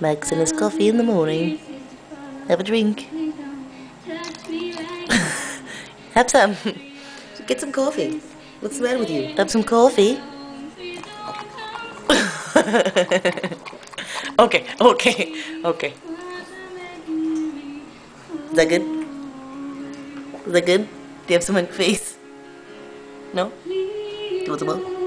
Max and his coffee in the morning. Have a drink. Have some. Get some coffee. What's the matter with you? Have some coffee. okay, okay, okay. Is that good? Is that good? Do you have some on face? No? You want some more?